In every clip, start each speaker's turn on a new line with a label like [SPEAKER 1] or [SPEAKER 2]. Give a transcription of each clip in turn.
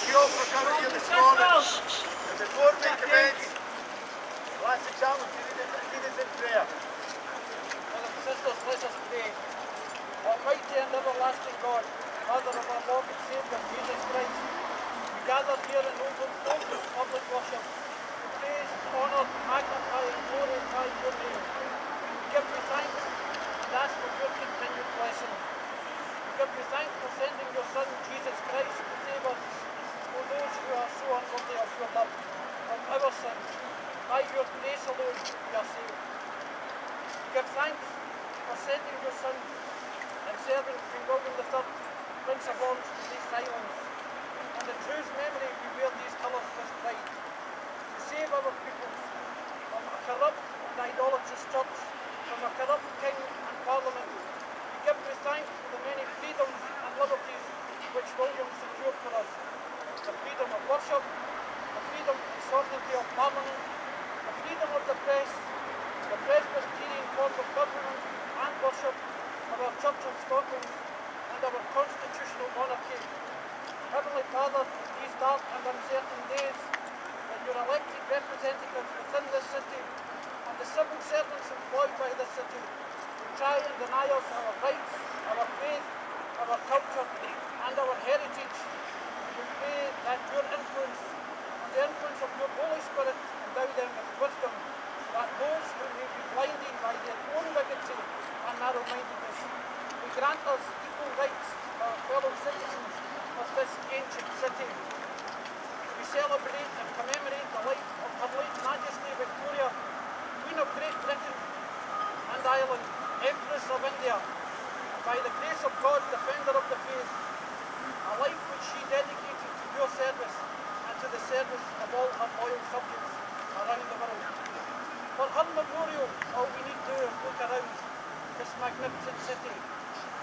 [SPEAKER 1] thank you all for coming here this morning. Before we commence, in prayer?
[SPEAKER 2] Sisters, let us pray. Almighty and everlasting God, Father of our Lord and Saviour, Jesus Christ, we gather here in open, public worship honour, magnify and glorify your name. We give you thanks. We give you thanks for sending your Son, Jesus Christ, to save us for those who are so unworthy of your love from our sins. By your grace alone we are saved. Give thanks for sending your son and serving King William III, Prince of Orange, to these islands. And in true memory we wear these colours with pride. To save our people from a corrupt and idolatrous church, from a corrupt king and parliament. We give you thanks for the many freedoms and liberties which William secured for us. The freedom of worship, the freedom and sovereignty of parliament, the freedom the Presbyterian form of government and worship of our Church of Scotland and our constitutional monarchy. Heavenly Father, these dark and uncertain days, when your elected representatives within this city and the civil servants employed by this city try and deny us our rights, our faith, our culture and our heritage, we pray that your influence the influence of your Holy Spirit endow them with wisdom that those who may be blinded by their own bigotry and narrow-mindedness will grant us equal rights our fellow citizens of this ancient city. We celebrate and commemorate the life of Her late Majesty Victoria, Queen of Great Britain and Ireland, Empress of India, by the grace of God, Defender of the Faith, a life which she dedicated to your service and to the service of all her loyal subjects around the world. For her memorial, all we need to do is look around this magnificent city,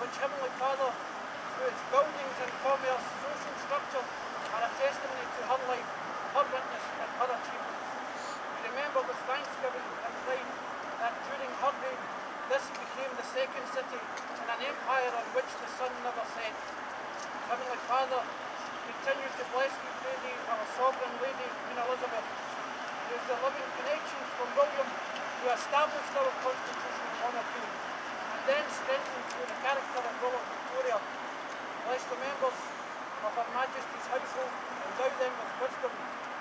[SPEAKER 2] which Heavenly Father, through its buildings and commerce, social structure, are a testimony to her life, her witness and her achievements. We remember with thanksgiving and pride that during her reign, this became the second city in an empire on which the sun never set. Heavenly Father, continue to bless, we pray thee, our sovereign lady, Queen Elizabeth, is the loving connections from William to establish our constitutional monarchy and then strengthen through the character and will of Victoria. Bless the members of Her Majesty's household, endow them with wisdom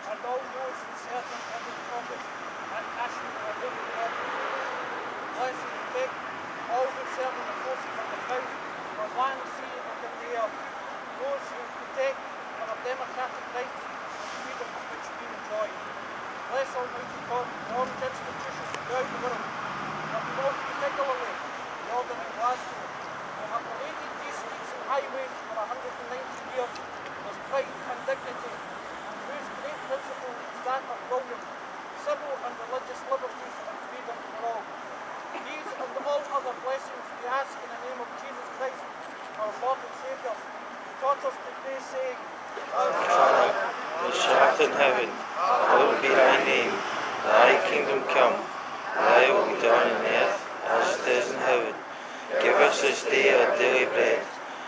[SPEAKER 2] and all those who serve in public office and holy God. Bless and all who serve in the forces of the crown, for land, sea and in the air, those who protect our democratic rights and freedoms which we enjoy. Bless Almighty God, the orange institutions throughout the world, but most particularly the Order in Glasgow, who have paraded these streets and highways for 190 years with pride and dignity, and whose great principle is that of William, civil and religious liberties and freedom for all. These and all other blessings we ask in the name of Jesus Christ, our Lord and Saviour, us to pray
[SPEAKER 3] Our Father, which art in heaven, hallowed be thy name. Thy kingdom come, thy will be done on earth as it is in heaven. Give us this day our daily bread,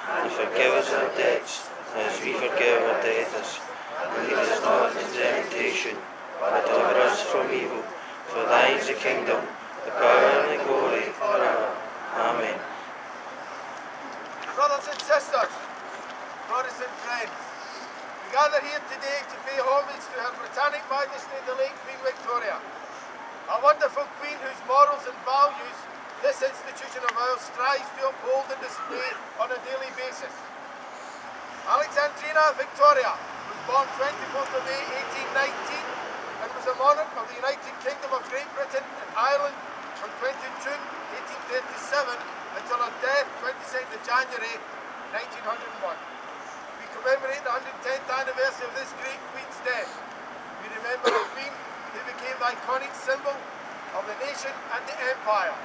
[SPEAKER 3] and forgive us our debts, as we forgive our debtors. And lead us not into temptation, but deliver us from evil. For thine is the kingdom, the power and the glory forever. Amen.
[SPEAKER 1] Brothers and sisters, Protestant friends, we gather here today to pay homage to Her Britannic Majesty the late Queen Victoria, a wonderful queen whose morals and values this institution of ours strives to uphold and display on a daily basis. Alexandrina Victoria was born 24th of May 1819 and was a monarch of the United Kingdom of Great Britain and Ireland from 20 June 1837 until her death 22nd of January 1901. We commemorate the 110th anniversary of this great queen's death. We remember a queen who became the iconic symbol of the nation and the empire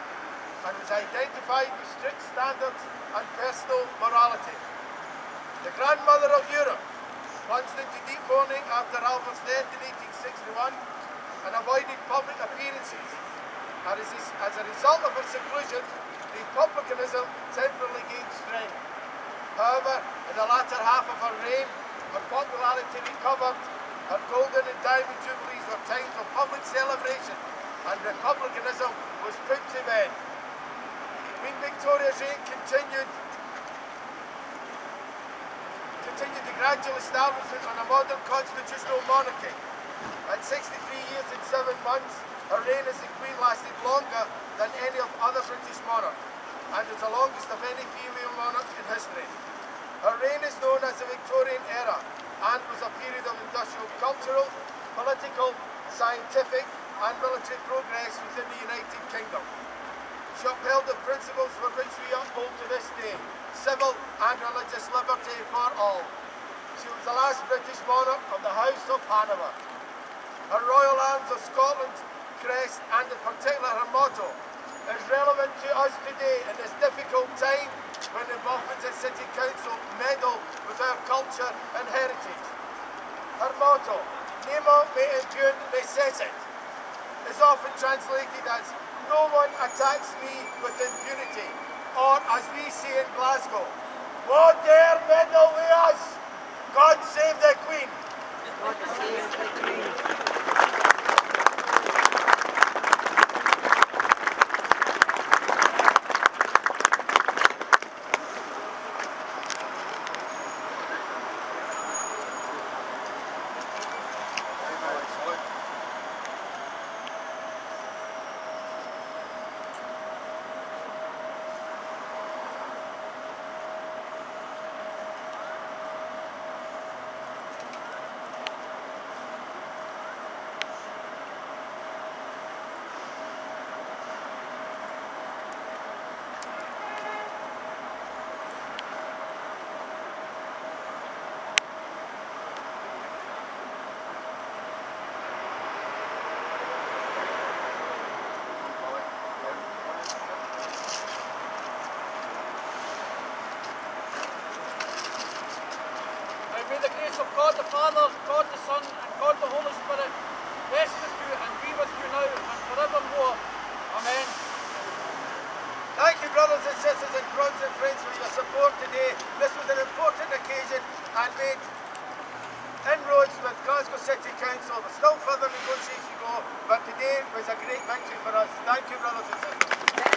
[SPEAKER 1] and was identified with strict standards and personal morality. The grandmother of Europe plunged into deep mourning after Albert's death in 1861 and avoided public appearances. As, as a result of her seclusion, republicanism temporarily gained strength. However, in the latter half of her reign, her popularity recovered, her golden and diamond jubilees were times of public celebration, and republicanism was put to bed. Queen Victoria's reign eh? continued continued the gradual establishment of a modern constitutional monarchy. At 63 years and 7 months, her reign as the Queen lasted longer than any of other British monarchs, and is the longest of any female monarch in history. Her reign is known as the Victorian era, and was a period of industrial, cultural, political, scientific, and military progress within the United Kingdom. She upheld the principles for which we uphold to this day, civil and religious liberty for all. She was the last British monarch of the House of Hanover. Her royal arms of Scotland crest and in particular her motto is relevant to us today in this difficult time when the Buffington City Council meddle with our culture and heritage. Her motto, Nemo me impune lacessit, is often translated as no one attacks me with impunity, or as we say in Glasgow, Who dare meddle with us? God save the Queen!
[SPEAKER 2] And may the grace of God the Father, God the Son, and God the Holy Spirit rest with you and be with you now and forevermore. Amen.
[SPEAKER 1] Thank you, brothers and sisters and friends and friends, for your support today. This was an important occasion and made inroads with Glasgow City Council. There's still further negotiation to go, but today was a great victory for us. Thank you, brothers and sisters.